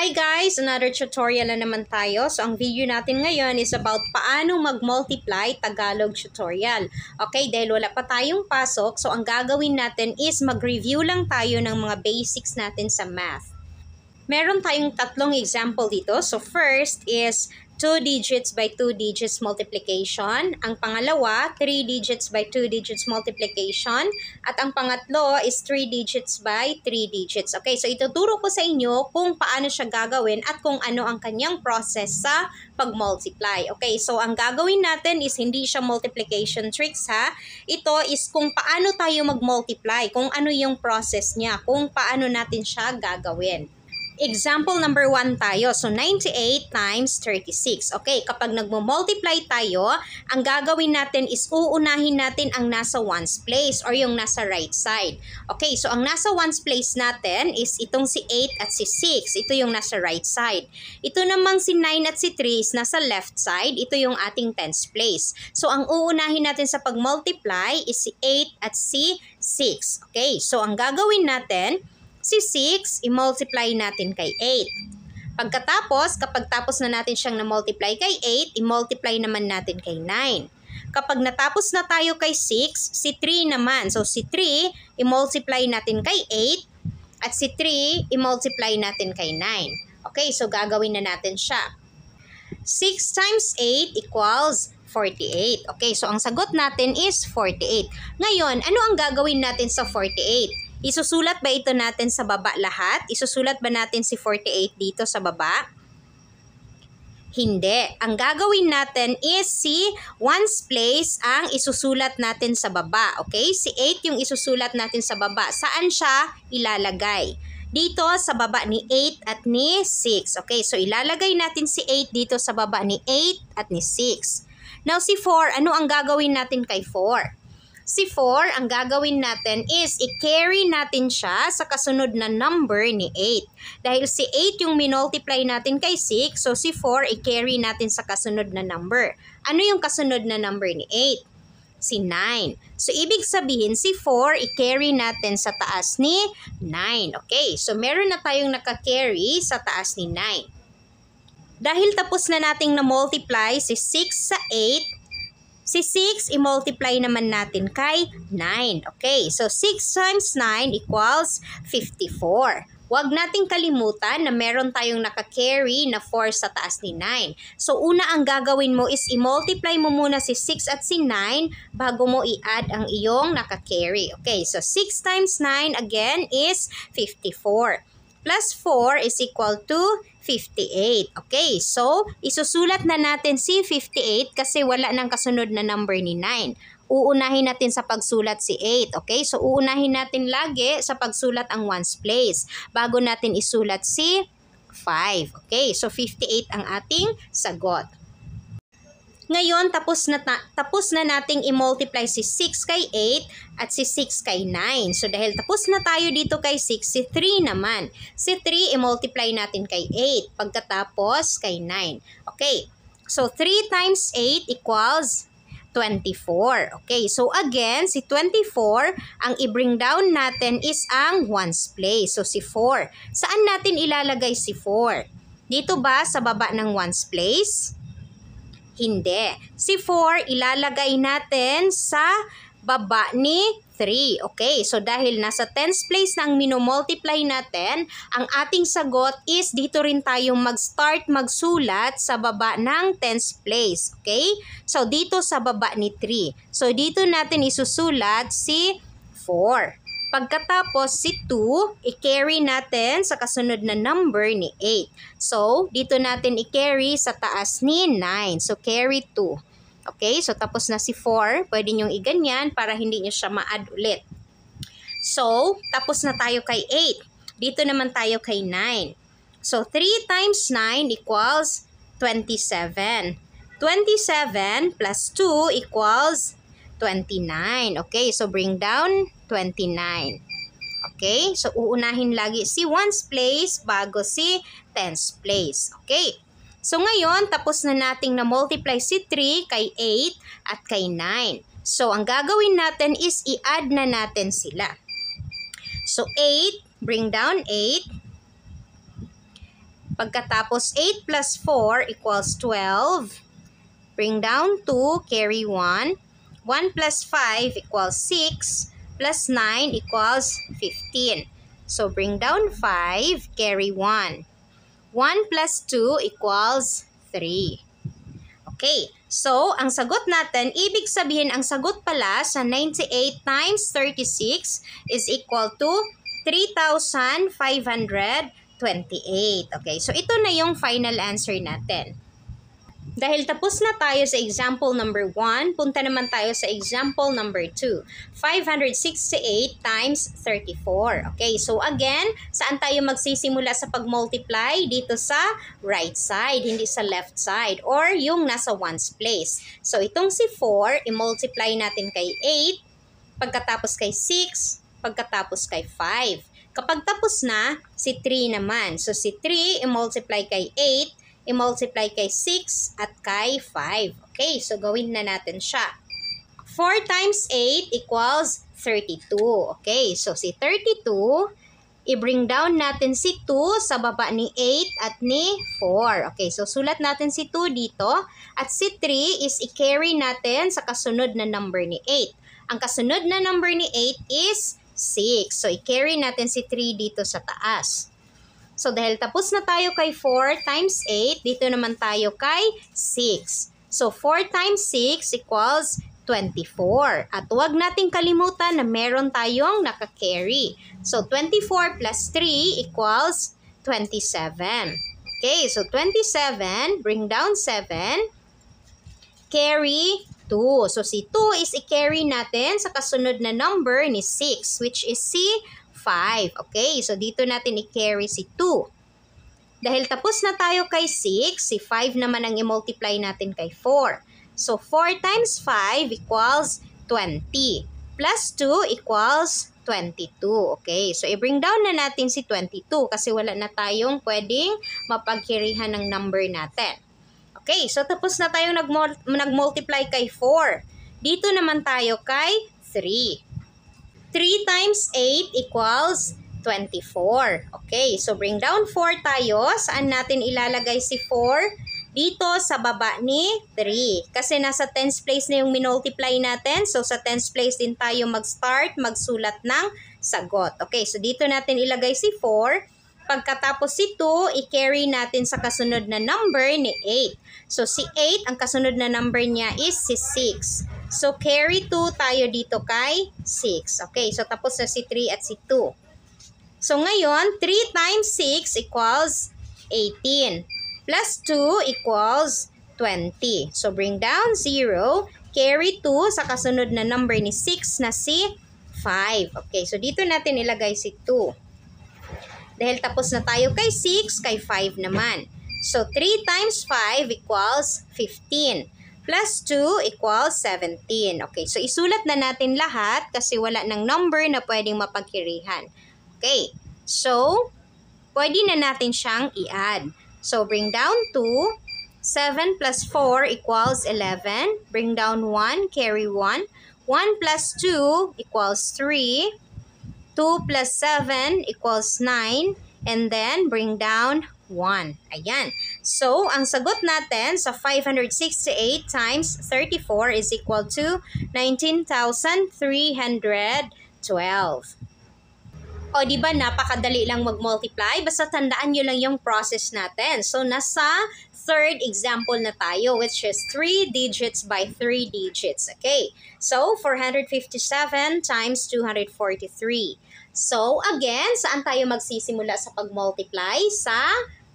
Hi guys! Another tutorial na naman tayo. So, ang video natin ngayon is about paano mag-multiply Tagalog tutorial. Okay, dahil wala pa tayong pasok, so ang gagawin natin is mag-review lang tayo ng mga basics natin sa math. Meron tayong tatlong example dito. So, first is 2 digits by 2 digits multiplication. Ang pangalawa, 3 digits by 2 digits multiplication. At ang pangatlo is 3 digits by 3 digits. Okay, so ituturo ko sa inyo kung paano siya gagawin at kung ano ang kanyang process sa pag-multiply. Okay, so ang gagawin natin is hindi siya multiplication tricks ha. Ito is kung paano tayo mag-multiply, kung ano yung process niya, kung paano natin siya gagawin. Example number 1 tayo. So, 98 times 36. Okay, kapag nagmo-multiply tayo, ang gagawin natin is uunahin natin ang nasa ones place or yung nasa right side. Okay, so ang nasa ones place natin is itong si 8 at si 6. Ito yung nasa right side. Ito namang si 9 at si 3 is nasa left side. Ito yung ating tens place. So, ang uunahin natin sa pag-multiply is si 8 at si 6. Okay, so ang gagawin natin, Si 6, i-multiply natin kay 8. Pagkatapos, kapag tapos na natin siyang na-multiply kay 8, i-multiply naman natin kay 9. Kapag natapos na tayo kay 6, si 3 naman. So, si 3, i-multiply natin kay 8. At si 3, i-multiply natin kay 9. Okay, so gagawin na natin siya. 6 times 8 equals 48. Okay, so ang sagot natin is 48. Ngayon, ano ang gagawin natin sa 48? Isusulat ba ito natin sa baba lahat? Isusulat ba natin si 48 dito sa baba? Hindi. Ang gagawin natin is si ones place ang isusulat natin sa baba. Okay? Si 8 yung isusulat natin sa baba. Saan siya ilalagay? Dito sa baba ni 8 at ni 6. Okay? So ilalagay natin si 8 dito sa baba ni 8 at ni 6. Now si 4, ano ang gagawin natin kay 4? Si 4, ang gagawin natin is i-carry natin siya sa kasunod na number ni 8. Dahil si 8 yung minultiply natin kay 6, so si 4 i-carry natin sa kasunod na number. Ano yung kasunod na number ni 8? Si 9. So, ibig sabihin, si 4 i-carry natin sa taas ni 9. Okay, so meron na tayong naka-carry sa taas ni 9. Dahil tapos na nating na-multiply si 6 sa 8, Si 6, i-multiply naman natin kay 9. Okay, so 6 times 9 equals 54. Huwag nating kalimutan na meron tayong naka-carry na 4 sa taas ni 9. So, una ang gagawin mo is i-multiply mo muna si 6 at si 9 bago mo i-add ang iyong naka-carry. Okay, so 6 times 9 again is 54 plus 4 is equal to 58. Okay, so isusulat na natin si 58 kasi wala nang kasunod na number ni 9. Uunahin natin sa pagsulat si 8. Okay, so uunahin natin lagi sa pagsulat ang ones place bago natin isulat si 5. Okay, so 58 ang ating sagot. Ngayon, tapos na, tapos na nating i-multiply si 6 kay 8 at si 6 kay 9. So, dahil tapos na tayo dito kay 6, si 3 naman. Si 3, i-multiply natin kay 8. Pagkatapos, kay 9. Okay. So, 3 times 8 equals 24. Okay, so again, si 24, ang i-bring down natin is ang ones place. So, si 4. Saan natin ilalagay si 4? Dito ba sa baba ng ones place? Hindi. Si 4, ilalagay natin sa baba ni 3. Okay, so dahil nasa tens place na ang minomultiply natin, ang ating sagot is dito rin tayong mag-start magsulat sa baba ng tens place. Okay, so dito sa baba ni 3. So dito natin isusulat si 4. Pagkatapos si 2, i-carry natin sa kasunod na number ni 8. So, dito natin i-carry sa taas ni 9. So, carry 2. Okay, so tapos na si 4. Pwede nyong iganyan para hindi nyo siya ma-add ulit. So, tapos na tayo kay 8. Dito naman tayo kay 9. So, 3 times 9 equals 27. 27 plus 2 equals 29. Okay, so bring down 29. Okay, so uunahin lagi si ones place bago si tens place. Okay, so ngayon tapos na nating na-multiply si 3 kay 8 at kay 9. So ang gagawin natin is i-add na natin sila. So 8, bring down 8. Pagkatapos 8 plus 4 equals 12. Bring down 2, carry 1. 1 plus 5 equals 6. Plus 9 equals 15. So bring down 5, carry 1. 1 plus 2 equals 3. Okay, so ang sagot natin, ibig sabihin ang sagot pala sa 98 times 36 is equal to 3,528. Okay, so ito na yung final answer natin. Dahil tapos na tayo sa example number 1, punta naman tayo sa example number 2. 568 times 34. Okay, so again, saan tayo magsisimula sa pag-multiply? Dito sa right side, hindi sa left side, or yung nasa ones place. So itong si 4, i-multiply natin kay 8, pagkatapos kay 6, pagkatapos kay 5. Kapag tapos na, si 3 naman. So si 3, i-multiply kay 8, i-multiply kay 6 at kay 5. Okay, so gawin na natin siya. 4 times 8 equals 32. Okay, so si 32, i-bring down natin si 2 sa baba ni 8 at ni 4. Okay, so sulat natin si 2 dito. At si 3 is i-carry natin sa kasunod na number ni 8. Ang kasunod na number ni 8 is 6. So, i-carry natin si 3 dito sa taas. So, dahil tapos na tayo kay 4 times 8, dito naman tayo kay 6. So, 4 times 6 equals 24. At huwag nating kalimutan na meron tayong naka-carry. So, 24 plus 3 equals 27. Okay, so 27, bring down 7, carry 2. So, si 2 is i-carry natin sa kasunod na number ni 6, which is si 5. Okay, so dito natin i-carry si 2. Dahil tapos na tayo kay 6, si 5 naman ang i-multiply natin kay 4. So 4 times 5 equals 20. Plus 2 equals 22. Okay, so i-bring down na natin si 22 kasi wala na tayong pwedeng mapagkirihan ng number natin. Okay, so tapos na tayong nag-multiply kay 4. Dito naman tayo kay 3. 3 times 8 equals 24. Okay, so bring down 4 tayo. Saan natin ilalagay si 4? Dito sa baba ni 3. Kasi nasa tens place na yung minultiply natin. So sa tens place din tayo mag-start, magsulat ng sagot. Okay, so dito natin ilagay si 4. Pagkatapos si 2, i-carry natin sa kasunod na number ni 8. So si 8, ang kasunod na number niya is si 6. So, carry 2 tayo dito kay 6. Okay, so tapos na si 3 at si 2. So, ngayon, 3 times 6 equals 18. Plus 2 equals 20. So, bring down 0. Carry 2 sa kasunod na number ni 6 na si 5. Okay, so dito natin ilagay si 2. Dahil tapos na tayo kay 6, kay 5 naman. So, 3 times 5 equals 15 plus 2 equals 17. Okay, so isulat na natin lahat kasi wala ng number na pwedeng mapagkirihan. Okay, so pwede na natin siyang i-add. So bring down 2, 7 plus 4 equals 11. Bring down 1, carry 1. 1 plus 2 equals 3. 2 plus 7 equals 9. And then bring down 1. Ayan. So, ang sagot natin sa 568 times 34 is equal to 19,312. O, di ba napakadali lang mag-multiply? Basta tandaan nyo lang yung process natin. So, nasa third example na tayo, which is 3 digits by 3 digits. Okay? So, 457 times 243. So, again, saan tayo magsisimula sa pag-multiply? Sa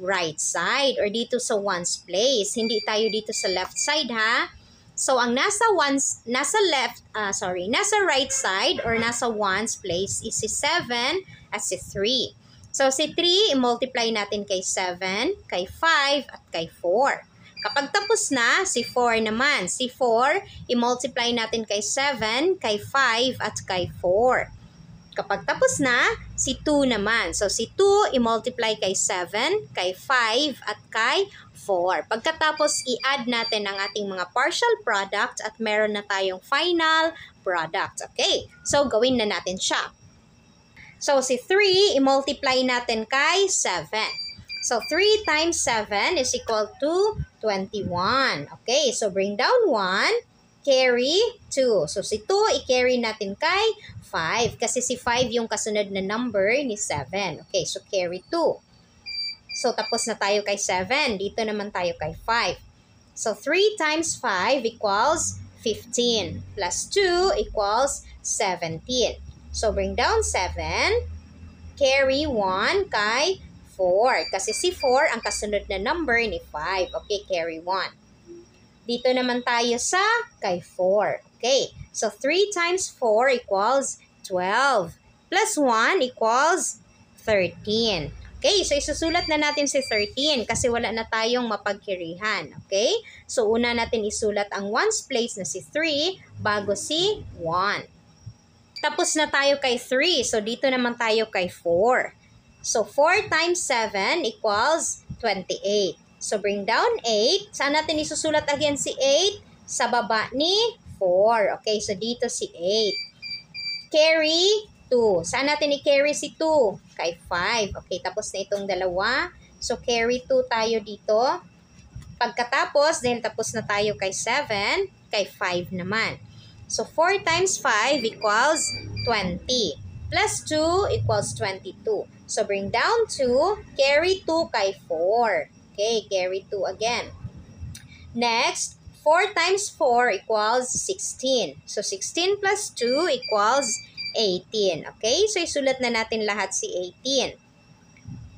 right side or dito sa ones place. Hindi tayo dito sa left side ha. So ang nasa ones nasa left uh, sorry, nasa right side or nasa ones place is si 7 at si 3. So si 3 i-multiply natin kay 7, kay 5 at kay 4. Kapag tapos na, si 4 naman. Si 4, i-multiply natin kay 7, kay 5, at kay 4. Kapag tapos na, si 2 naman. So, si 2, i-multiply kay 7, kay 5, at kay 4. Pagkatapos, i-add natin ang ating mga partial product at meron na tayong final product. Okay? So, gawin na natin siya. So, si 3, i-multiply natin kay 7. So 3 times 7 is equal to 21. Okay, so bring down 1, carry 2. So si 2, i-carry natin kay 5 kasi si 5 yung kasunod na number ni 7. Okay, so carry 2. So tapos na tayo kay 7. Dito naman tayo kay 5. So 3 times 5 equals 15 plus 2 equals 17. So bring down 7, carry 1 kay 4. Kasi si 4 ang kasunod na number ni 5. Okay, carry 1. Dito naman tayo sa kay 4. Okay, so 3 times 4 equals 12. Plus 1 equals 13. Okay, so isusulat na natin si 13 kasi wala na tayong mapagkirihan. Okay, so una natin isulat ang ones place na si 3 bago si 1. Tapos na tayo kay 3, so dito naman tayo kay 4. So, 4 times 7 equals 28. So, bring down 8. Saan natin isusulat again si 8? Sa baba ni 4. Okay, so dito si 8. Carry 2. Saan natin i-carry si 2? Kay 5. Okay, tapos na itong dalawa. So, carry 2 tayo dito. Pagkatapos, then tapos na tayo kay 7, kay 5 naman. So, 4 times 5 equals 20. Plus 2 equals 22. So, bring down 2, carry 2 kay 4. Okay, carry 2 again. Next, 4 times 4 equals 16. So, 16 plus 2 equals 18. Okay, so isulat na natin lahat si 18.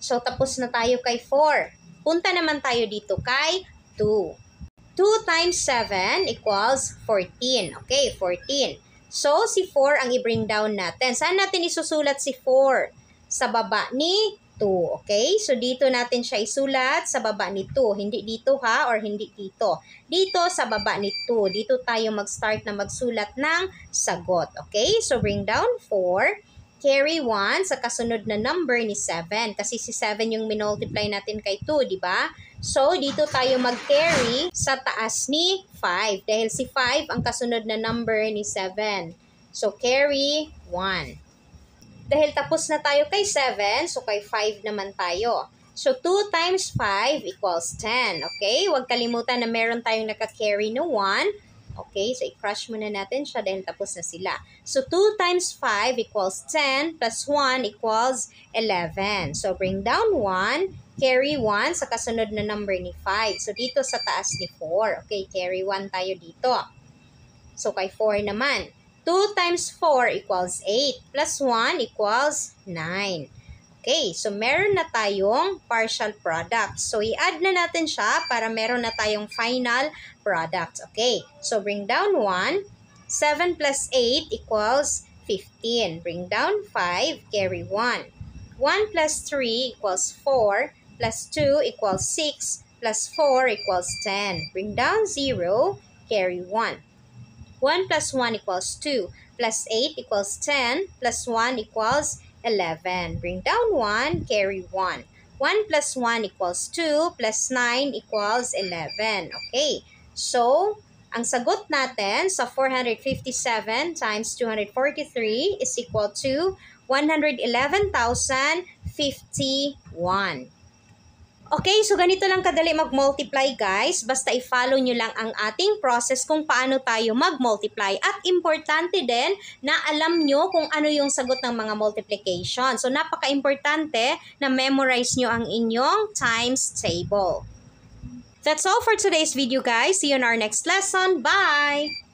So, tapos na tayo kay 4. Punta naman tayo dito kay 2. 2 times 7 equals 14. Okay, 14. So, si 4 ang i-bring down natin. Saan natin isusulat si 4? sa baba ni 2. Okay? So, dito natin siya isulat sa baba ni 2. Hindi dito ha, or hindi dito. Dito sa baba ni 2. Dito tayo mag-start na magsulat ng sagot. Okay? So, bring down 4. Carry 1 sa kasunod na number ni 7. Kasi si 7 yung minultiply natin kay 2, di ba? So, dito tayo mag-carry sa taas ni 5. Dahil si 5 ang kasunod na number ni 7. So, carry 1. Dahil tapos na tayo kay 7, so kay 5 naman tayo. So, 2 times 5 equals 10. Okay? Huwag kalimutan na meron tayong naka-carry na 1. Okay? So, i-crush muna natin siya dahil tapos na sila. So, 2 times 5 equals 10 plus 1 equals 11. So, bring down 1, carry 1 sa kasunod na number ni 5. So, dito sa taas ni 4. Okay? Carry 1 tayo dito. So, kay 4 naman. 2 times 4 equals 8 plus 1 equals 9. Okay, so meron na tayong partial product. So, i-add na natin siya para meron na tayong final product. Okay, so bring down 1. 7 plus 8 equals 15. Bring down 5, carry 1. 1 plus 3 equals 4, plus 2 equals 6, plus 4 equals 10. Bring down 0, carry 1. 1 plus 1 equals 2, plus 8 equals 10, plus 1 equals 11. Bring down 1, carry 1. 1 plus 1 equals 2, plus 9 equals 11. Okay, so, ang sagot natin sa 457 times 243 is equal to 111,051. Okay, so ganito lang kadali mag-multiply guys. Basta i-follow nyo lang ang ating process kung paano tayo mag-multiply. At importante din na alam nyo kung ano yung sagot ng mga multiplication. So napaka-importante na memorize nyo ang inyong times table. That's all for today's video guys. See you in our next lesson. Bye!